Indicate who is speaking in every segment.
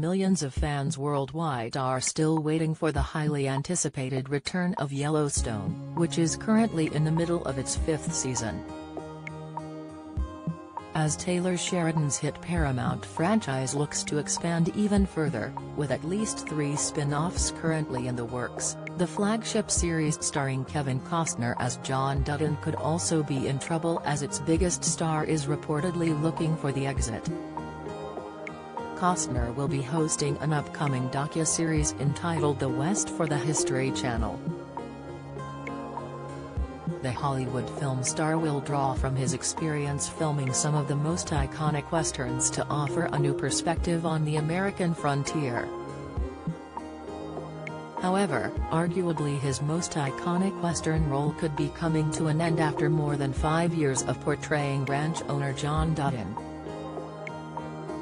Speaker 1: millions of fans worldwide are still waiting for the highly anticipated return of Yellowstone, which is currently in the middle of its fifth season. As Taylor Sheridan's hit Paramount franchise looks to expand even further, with at least three spin-offs currently in the works, the flagship series starring Kevin Costner as John Dutton could also be in trouble as its biggest star is reportedly looking for the exit. Costner will be hosting an upcoming docu-series entitled The West for the History Channel, the Hollywood film star will draw from his experience filming some of the most iconic westerns to offer a new perspective on the American frontier. However, arguably his most iconic western role could be coming to an end after more than five years of portraying ranch owner John Dutton.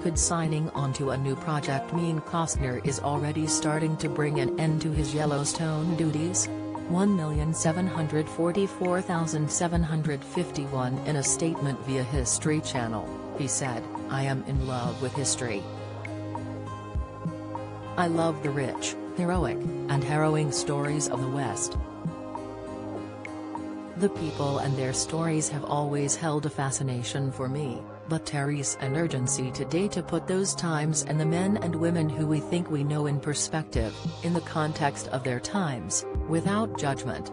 Speaker 1: Could signing onto a new project mean Costner is already starting to bring an end to his Yellowstone duties? 1,744,751 in a statement via History Channel, he said, I am in love with history. I love the rich, heroic, and harrowing stories of the West. The people and their stories have always held a fascination for me, but Terry's an urgency today to put those times and the men and women who we think we know in perspective, in the context of their times, without judgment.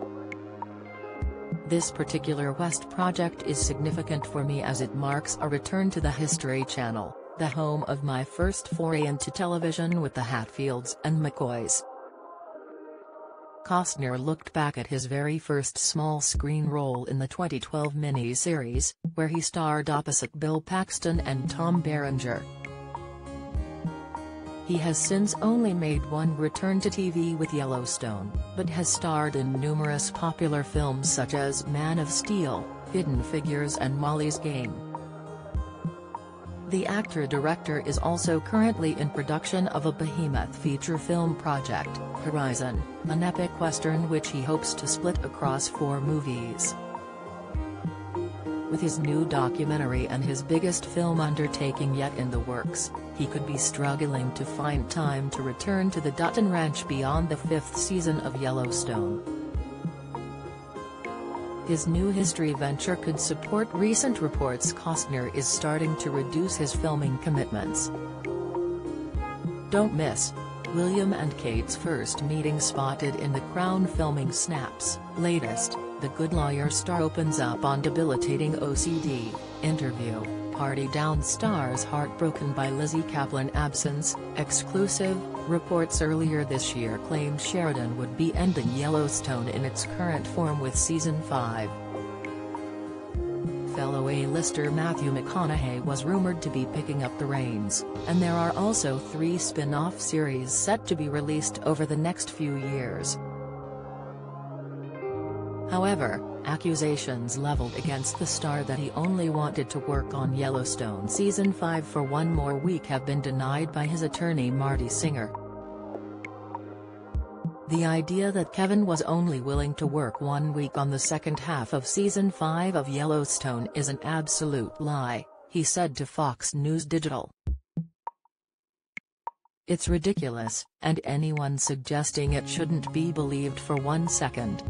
Speaker 1: This particular West project is significant for me as it marks a return to the History Channel, the home of my first foray into television with the Hatfields and McCoys. Costner looked back at his very first small-screen role in the 2012 miniseries, where he starred opposite Bill Paxton and Tom Berenger. He has since only made one return to TV with Yellowstone, but has starred in numerous popular films such as Man of Steel, Hidden Figures and Molly's Game. The actor-director is also currently in production of a behemoth feature film project, Horizon, an epic western which he hopes to split across four movies. With his new documentary and his biggest film undertaking yet in the works, he could be struggling to find time to return to the Dutton Ranch beyond the fifth season of Yellowstone. His new history venture could support recent reports Costner is starting to reduce his filming commitments. Don't miss. William and Kate's first meeting spotted in The Crown filming snaps. Latest, The Good Lawyer star opens up on debilitating OCD, interview, party down stars heartbroken by Lizzy Caplan absence, exclusive, Reports earlier this year claimed Sheridan would be ending Yellowstone in its current form with Season 5. Fellow A-lister Matthew McConaughey was rumored to be picking up the reins, and there are also three spin-off series set to be released over the next few years. However, accusations leveled against the star that he only wanted to work on Yellowstone Season 5 for one more week have been denied by his attorney Marty Singer. The idea that Kevin was only willing to work one week on the second half of Season 5 of Yellowstone is an absolute lie, he said to Fox News Digital. It's ridiculous, and anyone suggesting it shouldn't be believed for one second.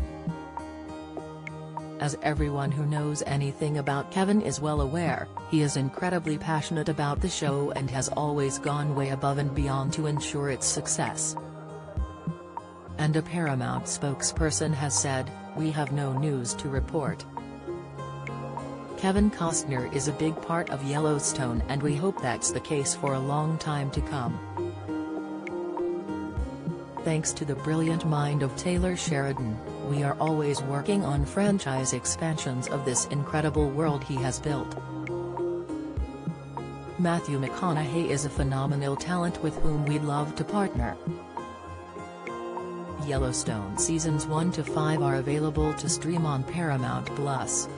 Speaker 1: As everyone who knows anything about Kevin is well aware, he is incredibly passionate about the show and has always gone way above and beyond to ensure its success. And a Paramount spokesperson has said, we have no news to report. Kevin Costner is a big part of Yellowstone and we hope that's the case for a long time to come. Thanks to the brilliant mind of Taylor Sheridan, we are always working on franchise expansions of this incredible world he has built. Matthew McConaughey is a phenomenal talent with whom we'd love to partner. Yellowstone Seasons 1 to 5 are available to stream on Paramount+. Plus.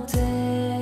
Speaker 2: Melted.